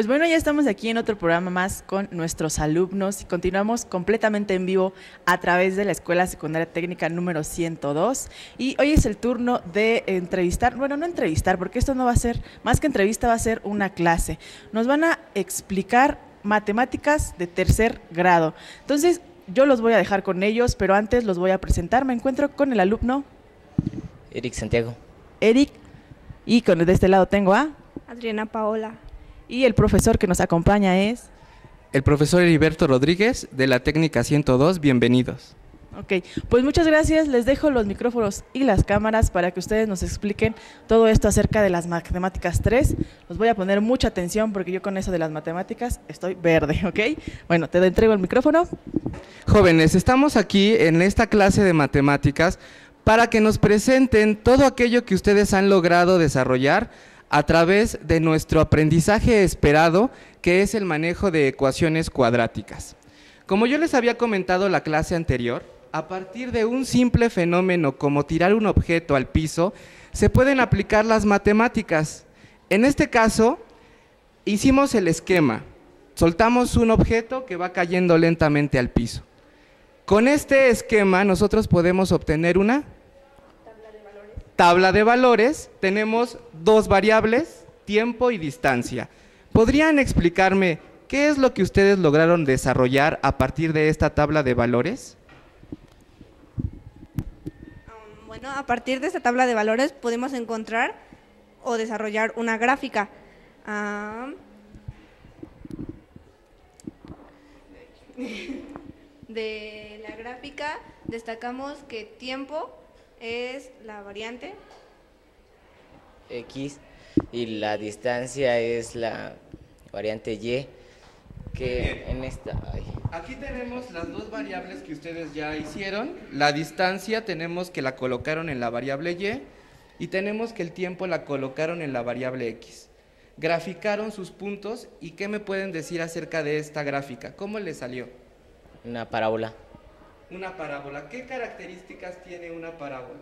Pues bueno, ya estamos aquí en otro programa más con nuestros alumnos y continuamos completamente en vivo a través de la Escuela Secundaria Técnica número 102. Y hoy es el turno de entrevistar, bueno, no entrevistar, porque esto no va a ser, más que entrevista, va a ser una clase. Nos van a explicar matemáticas de tercer grado. Entonces, yo los voy a dejar con ellos, pero antes los voy a presentar. Me encuentro con el alumno Eric Santiago. Eric y con de este lado tengo a Adriana Paola. Y el profesor que nos acompaña es... El profesor Heriberto Rodríguez de la Técnica 102, bienvenidos. Ok, pues muchas gracias. Les dejo los micrófonos y las cámaras para que ustedes nos expliquen todo esto acerca de las matemáticas 3. Los voy a poner mucha atención porque yo con eso de las matemáticas estoy verde, ¿ok? Bueno, te entrego el micrófono. Jóvenes, estamos aquí en esta clase de matemáticas para que nos presenten todo aquello que ustedes han logrado desarrollar a través de nuestro aprendizaje esperado, que es el manejo de ecuaciones cuadráticas. Como yo les había comentado la clase anterior, a partir de un simple fenómeno como tirar un objeto al piso, se pueden aplicar las matemáticas. En este caso, hicimos el esquema. Soltamos un objeto que va cayendo lentamente al piso. Con este esquema nosotros podemos obtener una tabla de valores, tenemos dos variables, tiempo y distancia. ¿Podrían explicarme qué es lo que ustedes lograron desarrollar a partir de esta tabla de valores? Um, bueno, a partir de esta tabla de valores pudimos encontrar o desarrollar una gráfica. De la gráfica destacamos que tiempo es la variante X y la distancia es la variante Y que en esta aquí tenemos las dos variables que ustedes ya hicieron. La distancia tenemos que la colocaron en la variable Y y tenemos que el tiempo la colocaron en la variable X. Graficaron sus puntos y qué me pueden decir acerca de esta gráfica cómo les salió una parábola una parábola. ¿Qué características tiene una parábola?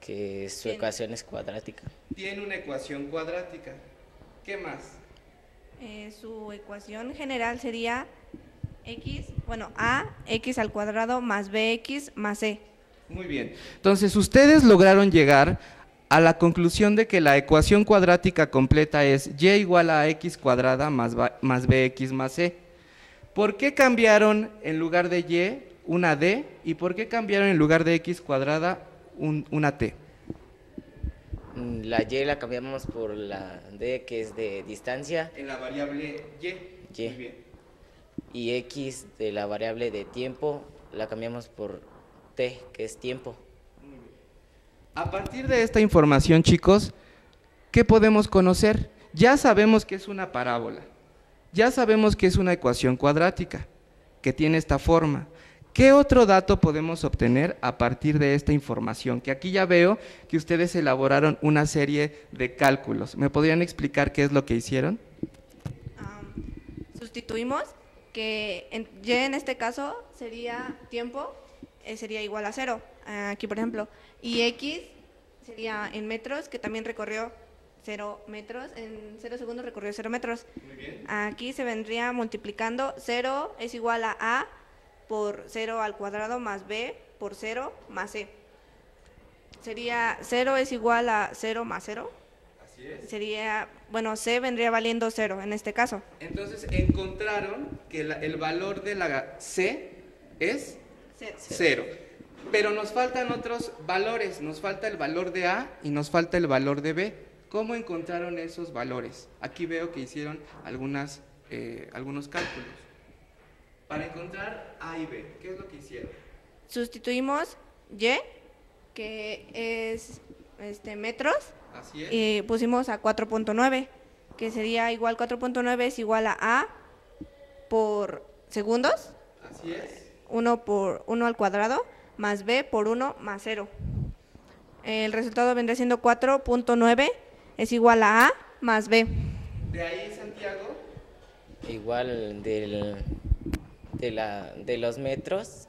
Que su ecuación es cuadrática. Tiene una ecuación cuadrática. ¿Qué más? Eh, su ecuación general sería x, bueno, a, x al cuadrado más bx más c. Muy bien. Entonces, ustedes lograron llegar a la conclusión de que la ecuación cuadrática completa es y igual a x cuadrada más, más bx más c. ¿Por qué cambiaron en lugar de y una d y por qué cambiaron en lugar de x cuadrada una t? La y la cambiamos por la d que es de distancia. En la variable y. y. Muy bien. Y x de la variable de tiempo la cambiamos por t que es tiempo. Muy bien. A partir de esta información, chicos, ¿qué podemos conocer? Ya sabemos que es una parábola. Ya sabemos que es una ecuación cuadrática, que tiene esta forma. ¿Qué otro dato podemos obtener a partir de esta información? Que aquí ya veo que ustedes elaboraron una serie de cálculos. ¿Me podrían explicar qué es lo que hicieron? sustituimos que en, y en este caso sería tiempo, eh, sería igual a cero. aquí, por ejemplo, y x sería en metros, que también recorrió cero metros, en cero segundos recorrió cero metros. Aquí se vendría multiplicando, cero es igual a a por 0 al cuadrado más b por 0 más c. Sería 0 es igual a 0 más 0. Así es. Sería, bueno, c vendría valiendo 0 en este caso. Entonces encontraron que el valor de la c es 0. Pero nos faltan otros valores, nos falta el valor de A y nos falta el valor de B. ¿Cómo encontraron esos valores? Aquí veo que hicieron algunas, eh, algunos cálculos. Para encontrar A y B, ¿qué es lo que hicieron? Sustituimos Y, que es este, metros, Así es. y pusimos a 4.9, que sería igual 4.9 es igual a A por segundos. Así es. 1 por 1 al cuadrado más B por 1 más 0. El resultado vendría siendo 4.9 es igual a A más B. De ahí, Santiago. Igual del de, la, de los metros,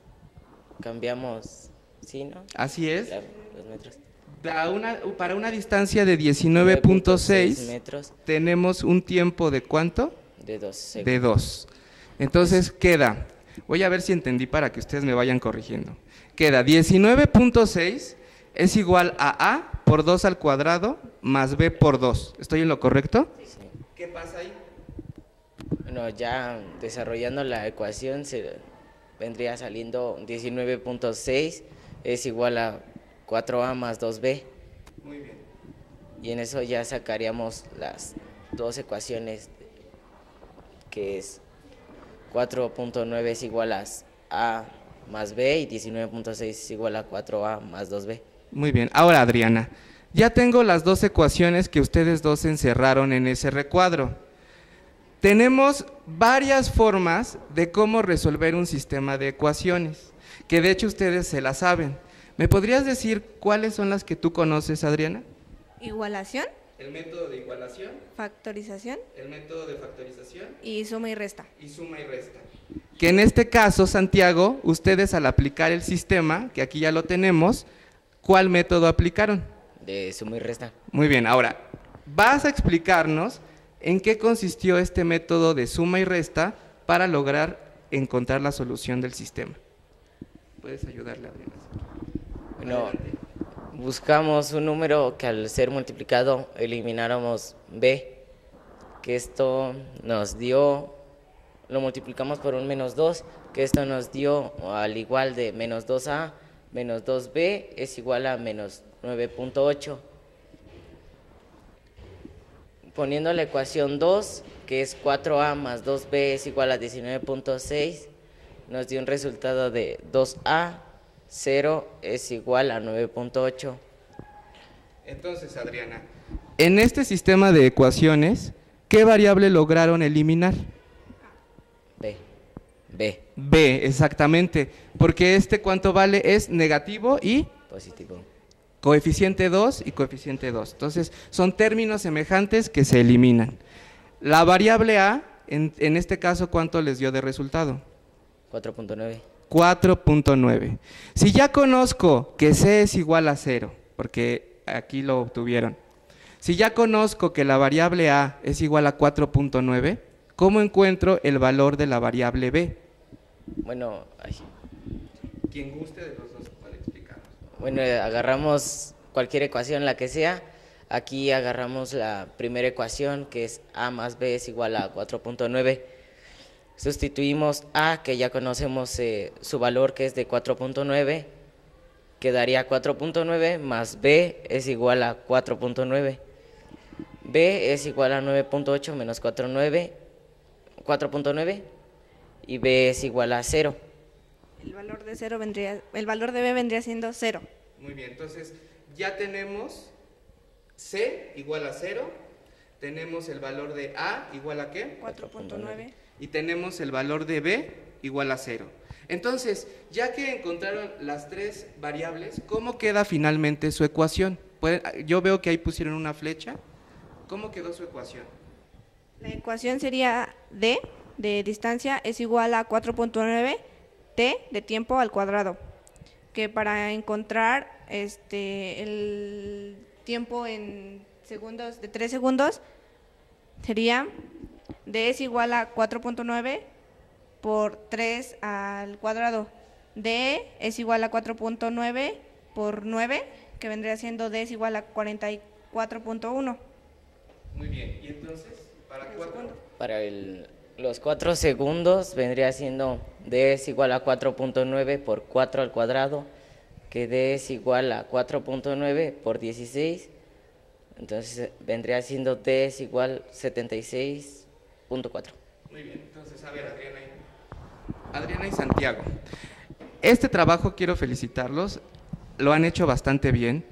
cambiamos, ¿sí, no? Así es. los metros. una, para una distancia de 19.6 metros, tenemos un tiempo de cuánto? De 2. de 2. Entonces queda, voy a ver si entendí para que ustedes me vayan corrigiendo. Queda 19.6 es igual a A por 2 al cuadrado más B por 2. ¿Estoy en lo correcto? ¿Qué pasa ahí? Bueno, ya desarrollando la ecuación se vendría saliendo 19.6 es igual a 4A más 2B. Muy bien. Y en eso ya sacaríamos las dos ecuaciones que es 4.9 es igual a A más B y 19.6 es igual a 4A más 2B. Muy bien. Ahora, Adriana, ya tengo las dos ecuaciones que ustedes dos encerraron en ese recuadro. Tenemos varias formas de cómo resolver un sistema de ecuaciones, que de hecho ustedes se las saben. ¿Me podrías decir cuáles son las que tú conoces, Adriana? Igualación, El método de igualación, factorización el método de factorización y suma y resta. y suma y resta. Que en este caso, Santiago, ustedes al aplicar el sistema, que aquí ya lo tenemos, ¿cuál método aplicaron? De suma y resta. Muy bien, ahora, vas a explicarnos en qué consistió este método de suma y resta para lograr encontrar la solución del sistema. Puedes ayudarle, Adriana. Bueno, buscamos un número que al ser multiplicado elimináramos b, que esto nos dio, lo multiplicamos por un menos 2, que esto nos dio al igual de menos 2a menos 2b es igual a menos 9.8. Poniendo la ecuación 2, que es 4a más 2b es igual a 19.6, nos dio un resultado de 2a 0 es igual a 9.8. Entonces, Adriana, en este sistema de ecuaciones, ¿qué variable lograron eliminar? B. B. B, exactamente, porque este cuánto vale es negativo y Positivo. Coeficiente 2 y coeficiente 2. Entonces, son términos semejantes que se eliminan. La variable A, en, en este caso, ¿cuánto les dio de resultado? 4.9. 4.9. Si ya conozco que C es igual a 0, porque aquí lo obtuvieron, si ya conozco que la variable A es igual a 4.9, ¿cómo encuentro el valor de la variable B? Bueno, ay, Quien guste de los dos. Bueno, eh, agarramos cualquier ecuación, la que sea. Aquí agarramos la primera ecuación, que es A más B es igual a 4.9. Sustituimos A, que ya conocemos eh, su valor, que es de 4.9. Quedaría 4.9 más B es igual a 4.9. B es igual a 9.8 menos 4.9. 4.9 y B es igual a 0. El valor de cero vendría, el valor de b vendría siendo 0. Muy bien, entonces ya tenemos C igual a 0, tenemos el valor de A igual a qué? 4.9. y tenemos el valor de b igual a 0. Entonces, ya que encontraron las tres variables, ¿cómo queda finalmente su ecuación? Yo veo que ahí pusieron una flecha. ¿Cómo quedó su ecuación? La ecuación sería d de distancia es igual a 4.9 t de tiempo al cuadrado. Que para encontrar este el tiempo en segundos de 3 segundos sería d es igual a 4.9 por 3 al cuadrado. d es igual a 4.9 por 9, que vendría siendo d es igual a 44.1. Muy bien, y entonces, para cuatro. Para el- los 4 segundos vendría siendo D es igual a 4.9 por 4 al cuadrado, que D es igual a 4.9 por 16. Entonces eh, vendría siendo D es igual 76.4. Muy bien, entonces, a ver, Adriana y, Adriana y Santiago. Este trabajo quiero felicitarlos, lo han hecho bastante bien.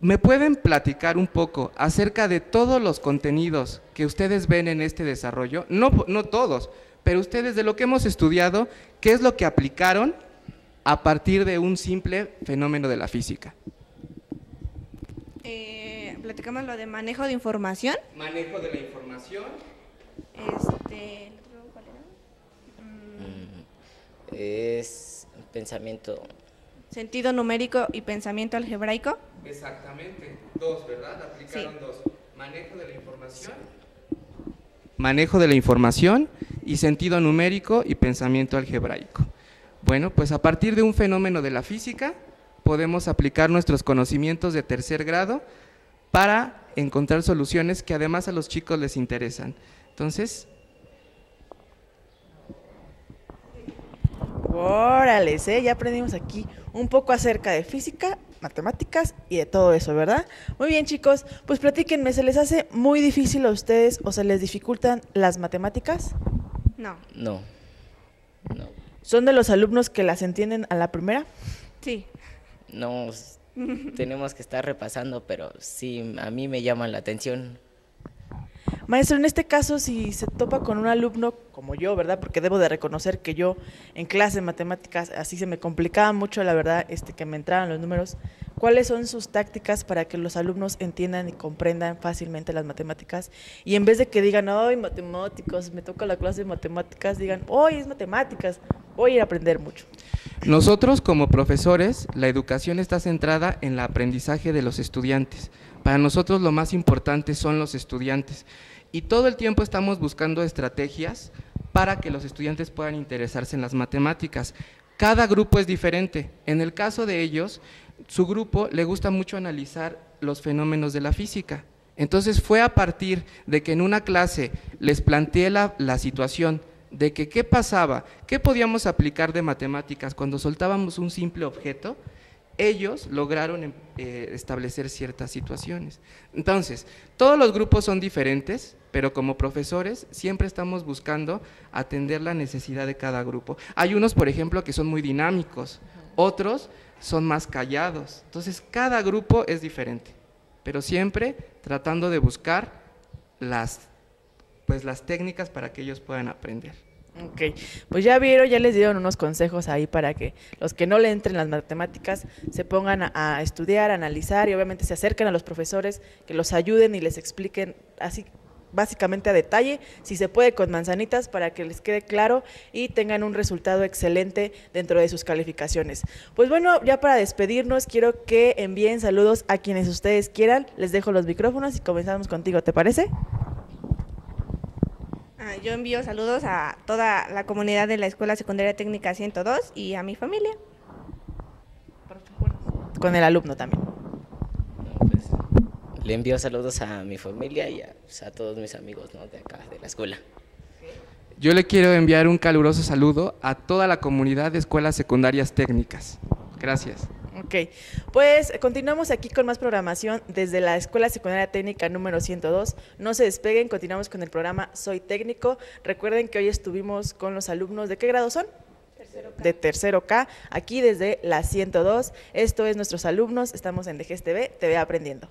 ¿Me pueden platicar un poco acerca de todos los contenidos que ustedes ven en este desarrollo? No, no todos, pero ustedes de lo que hemos estudiado, ¿qué es lo que aplicaron a partir de un simple fenómeno de la física? Eh, platicamos lo de manejo de información. Manejo de la información. Este, ¿el otro cuál era? Es pensamiento. Sentido numérico y pensamiento algebraico. Exactamente, dos, ¿verdad? Aplicaron Sí. dos. Manejo de la información manejo de la información y sentido numérico y pensamiento algebraico. Bueno, pues a partir de un fenómeno de la física podemos aplicar nuestros conocimientos de tercer grado para encontrar soluciones que además a los chicos les interesan. Entonces, Órale, ¿eh? ya aprendimos aquí un poco acerca de física, matemáticas y de todo eso, ¿verdad? Muy bien, chicos, pues platíquenme, ¿se les hace muy difícil a ustedes o se les dificultan las matemáticas? No. No. No. ¿Son de los alumnos que las entienden a la primera? Sí. No. tenemos que estar repasando, pero sí, a mí me llaman la atención. Maestro, en este caso, si se topa con un alumno como yo, ¿verdad? Porque debo de reconocer que yo en clase de matemáticas así se me complicaba mucho, la verdad, este, que me entraran los números. ¿Cuáles son sus tácticas para que los alumnos entiendan y comprendan fácilmente las matemáticas? Y en vez de que digan, ay, matemáticos, me toca la clase de matemáticas, digan, hoy es matemáticas, voy a ir a aprender mucho. Nosotros como profesores, la educación está centrada en el aprendizaje de los estudiantes. Para nosotros lo más importante son los estudiantes. Y todo el tiempo estamos buscando estrategias para que los estudiantes puedan interesarse en las matemáticas. Cada grupo es diferente. En el caso de ellos, su grupo le gusta mucho analizar los fenómenos de la física. Entonces fue a partir de que en una clase les planteé la, situación de que qué pasaba, qué podíamos aplicar de matemáticas cuando soltábamos un simple objeto, ellos lograron em, eh, establecer ciertas situaciones. Entonces, todos los grupos son diferentes, pero como profesores siempre estamos buscando atender la necesidad de cada grupo. Hay unos, por ejemplo, que son muy dinámicos, otros son más callados. Entonces, cada grupo es diferente, pero siempre tratando de buscar las, pues, las técnicas para que ellos puedan aprender. Ok, pues ya vieron, ya les dieron unos consejos ahí para que los que no le entren las matemáticas se pongan a, estudiar, a analizar y obviamente se acerquen a los profesores que los ayuden y les expliquen así básicamente a detalle, si se puede con manzanitas para que les quede claro y tengan un resultado excelente dentro de sus calificaciones. Pues bueno, ya para despedirnos quiero que envíen saludos a quienes ustedes quieran. Les dejo los micrófonos y comenzamos contigo, ¿te parece? Ah, yo envío saludos a toda la comunidad de la Escuela Secundaria Técnica 102 y a mi familia. Con el alumno también. Pues, le envío saludos a mi familia y a, pues, todos mis amigos de acá, de la escuela. Yo le quiero enviar un caluroso saludo a toda la comunidad de escuelas secundarias técnicas. Gracias. Ok, pues continuamos aquí con más programación desde la Escuela Secundaria Técnica número 102. No se despeguen, continuamos con el programa Soy Técnico. Recuerden que hoy estuvimos con los alumnos, ¿de qué grado son? De tercero K, aquí desde la 102. Esto es nuestros alumnos, estamos en DGSTV, TV Aprendiendo.